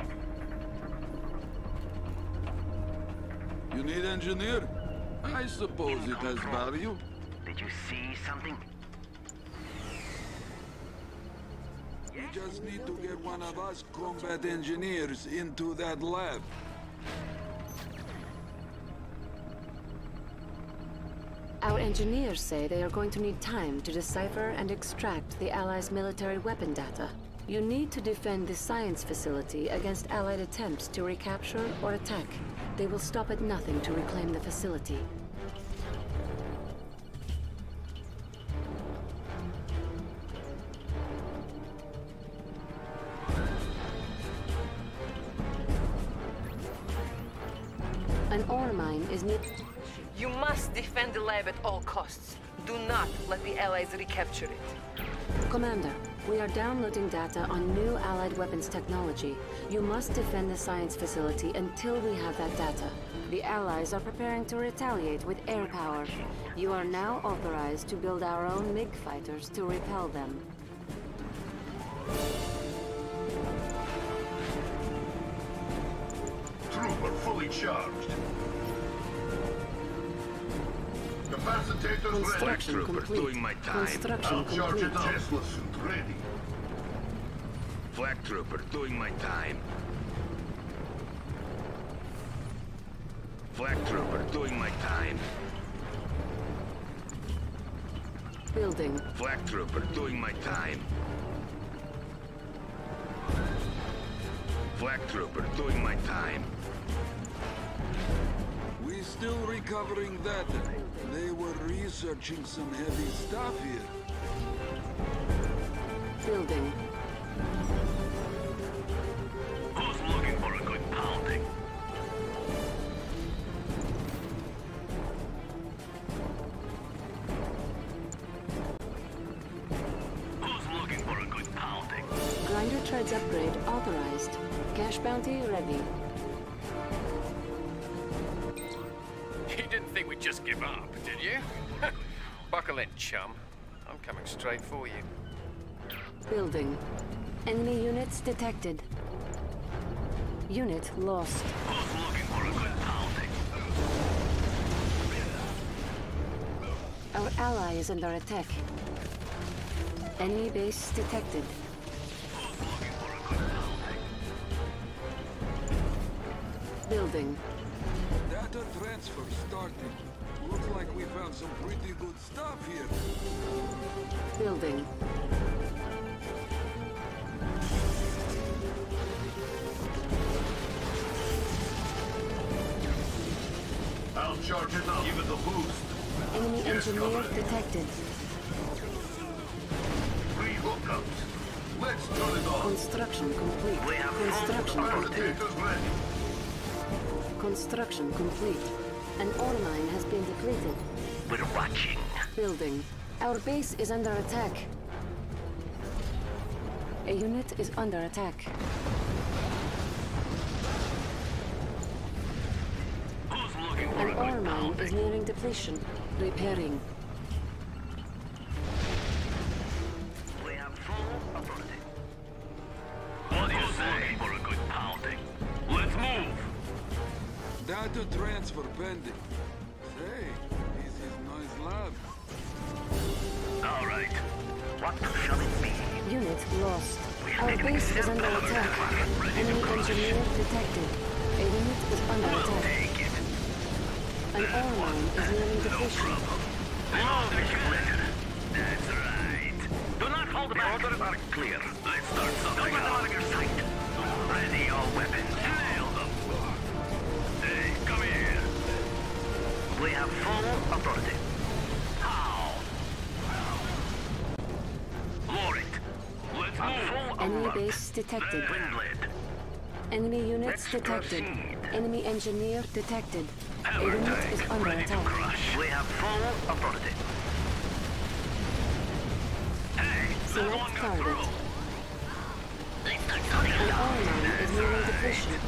Speaker 9: You need engineer? I suppose it has value.
Speaker 13: Did you see something?
Speaker 9: We just need to get one of us combat engineers into that lab.
Speaker 5: Engineers say they are going to need time to decipher and extract the Allies' military weapon data. You need to defend the science facility against Allied attempts to recapture or attack. They will stop at nothing to reclaim the facility. Weapons technology. You must defend the science facility until we have that data. The Allies are preparing to retaliate with air power. You are now authorized to build our own MiG fighters to repel them.
Speaker 21: Trooper fully charged. Capacitors ready.
Speaker 5: Construction complete.
Speaker 21: doing my time.
Speaker 5: Construction
Speaker 21: I'll charge it
Speaker 5: complete.
Speaker 21: up. Tesla suit ready.
Speaker 12: Flak Trooper doing my time. Flak Trooper doing my time.
Speaker 5: Building.
Speaker 12: Flak Trooper doing my time. Flak Trooper doing my time.
Speaker 9: We still recovering data. They were researching some heavy stuff here.
Speaker 5: Building. Treads upgrade authorized. Cash bounty ready.
Speaker 15: You didn't think we'd just give up, did you? Buckle in, chum. I'm coming straight for you.
Speaker 5: Building. Enemy units detected. Unit lost.
Speaker 6: Who's looking for a good pounding?
Speaker 5: Our ally is under attack. Enemy base detected. Building.
Speaker 9: Data transfer started. Looks like we found some pretty good stuff here.
Speaker 5: Building.
Speaker 21: I'll charge it up. Give it a boost.
Speaker 5: Enemy
Speaker 21: Yes,
Speaker 5: engineer
Speaker 21: Commander.
Speaker 5: detected.
Speaker 21: Three hookups. Let's turn it on.
Speaker 5: Construction complete. Construction complete. Construction complete. An ore mine has been depleted.
Speaker 13: We're watching.
Speaker 5: Building. Our base is under attack. A unit is under attack.
Speaker 6: Who's looking for
Speaker 5: An ore mine is nearing depletion. Repairing.
Speaker 9: Is
Speaker 5: under attack. Enemy engineer detected. A unit is under attack. An mine is nearing depletion.
Speaker 13: That's right. Do not hold back. The orders are clear. Let's start something. Don't let them out of your sight. Ready all weapons. Nail them. Hey, come here. We have full authority.
Speaker 5: Base detected. Enemy units detected. Enemy engineer detected. A unit is under attack.
Speaker 13: We have full authority.
Speaker 5: Select target. An ore mine is nearing depletion.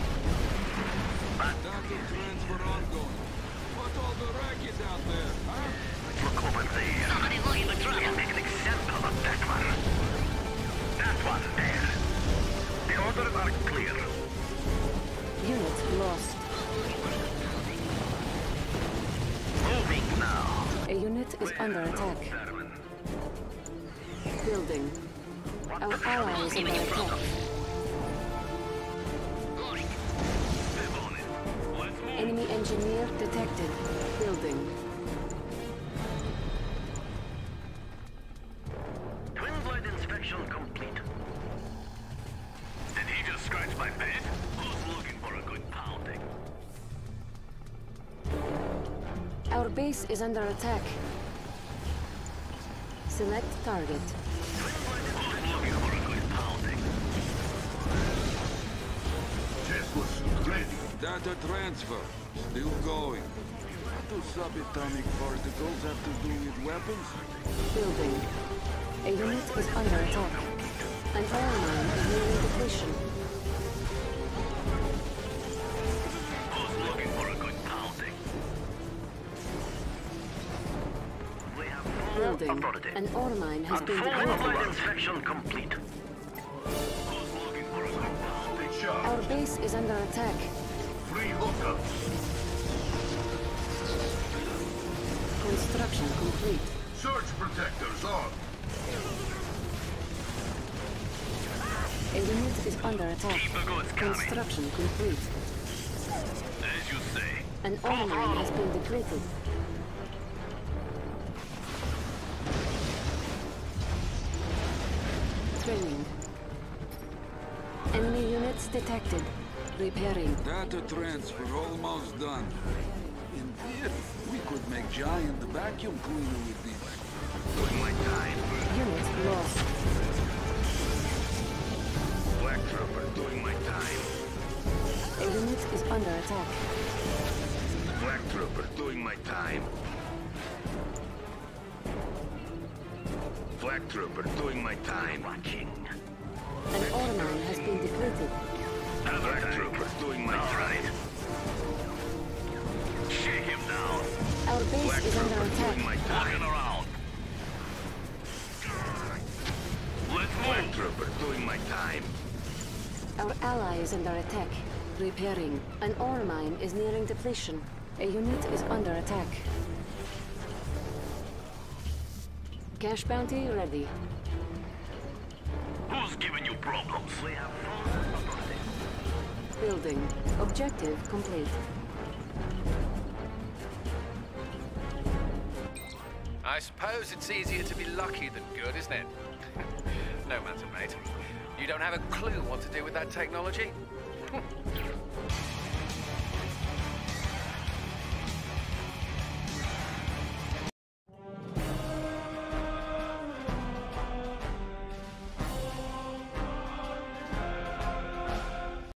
Speaker 9: Data transfer ongoing. What all the racket out there, huh?
Speaker 13: Look over there. Somebody look at the truck. Make an example of that one. That one there. The are clear.
Speaker 5: Unit lost.
Speaker 13: Moving now.
Speaker 5: A unit is under attack. Building. Our ally is under attack. Base is under attack. Select target.
Speaker 13: Looking for a good pounding.
Speaker 9: Data transfer. Still going. What do subatomic particles have to do with weapons?
Speaker 5: Building. A unit is under attack. An ore mine is nearing depletion. An ore mine has been
Speaker 13: blade inspection complete.
Speaker 5: Our base is under attack.
Speaker 21: Free hookups.
Speaker 5: Construction complete.
Speaker 21: Surge protectors on.
Speaker 5: A unit is under attack. Construction complete.
Speaker 13: As you say.
Speaker 5: An ore mine has been depleted. Detected. Repairing.
Speaker 9: Data transfer almost done. In theory, we could make giant vacuum cleaner with this.
Speaker 13: Doing my time.
Speaker 5: Unit lost.
Speaker 13: Flak Trooper doing my time.
Speaker 5: A unit is under attack.
Speaker 13: Flak Trooper doing my time. Flak Trooper doing my time. Watching.
Speaker 5: An ore mine has been depleted.
Speaker 13: Flak Trooper doing my time. Shake him down.
Speaker 5: Our base
Speaker 13: Black
Speaker 5: is under attack.
Speaker 13: doing my time. Around. Let's move. Flak Trooper doing my time.
Speaker 5: Our ally is under attack. Repairing. An ore mine is nearing depletion. A unit is under attack. Cash bounty ready.
Speaker 13: Who's giving you problems?
Speaker 5: Building. Objective complete.
Speaker 15: I suppose it's easier to be lucky than good, isn't it? no matter, mate. You don't have a clue what to do with that technology?